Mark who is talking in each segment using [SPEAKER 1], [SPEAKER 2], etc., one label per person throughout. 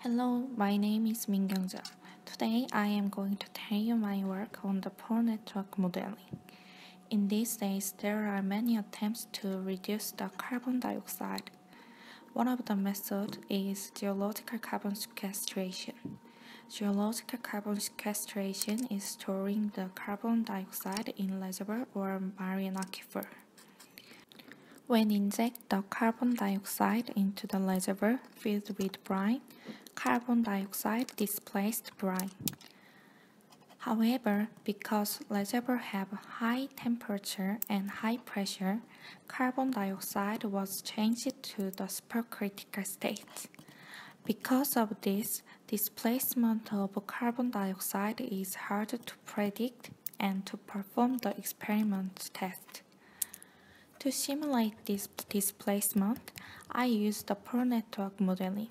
[SPEAKER 1] Hello, my name is Min-Kyung Jeon. Today I am going to tell you my work on the pore network modeling. In these days, there are many attempts to reduce the carbon dioxide. One of the methods is geological carbon sequestration. Geological carbon sequestration is storing the carbon dioxide in reservoir or marine aquifer. When inject the carbon dioxide into the reservoir filled with brine, carbon dioxide displaced brine. However, because reservoirs have high temperature and high pressure, carbon dioxide was changed to the supercritical state. Because of this, displacement of carbon dioxide is hard to predict and to perform the experiment test. To simulate this displacement, I use the pore network modeling.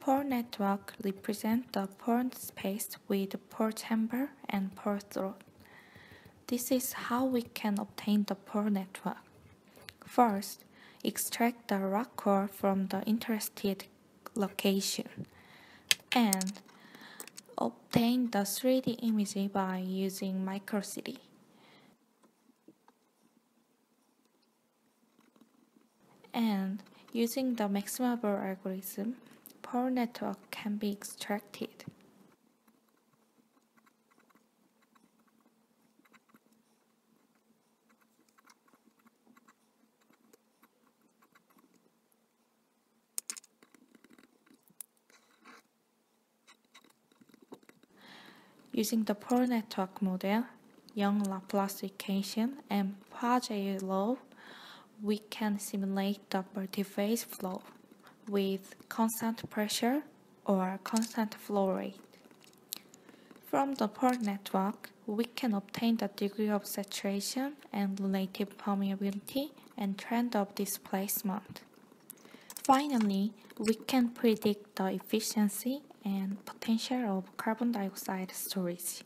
[SPEAKER 1] Pore network represents the pore space with pore chamber and pore throat. This is how we can obtain the pore network. First, extract the rock core from the interested location and obtain the 3D image by using micro-CT. And using the maximal ball algorithm, pore network can be extracted. Using the pore network model, Young-Laplace equation, and Poiseuille law, we can simulate the multiphase flow with constant pressure or constant flow rate. From the pore network, we can obtain the degree of saturation and relative permeability and trend of displacement. Finally, we can predict the efficiency and potential of carbon dioxide storage.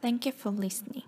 [SPEAKER 1] Thank you for listening.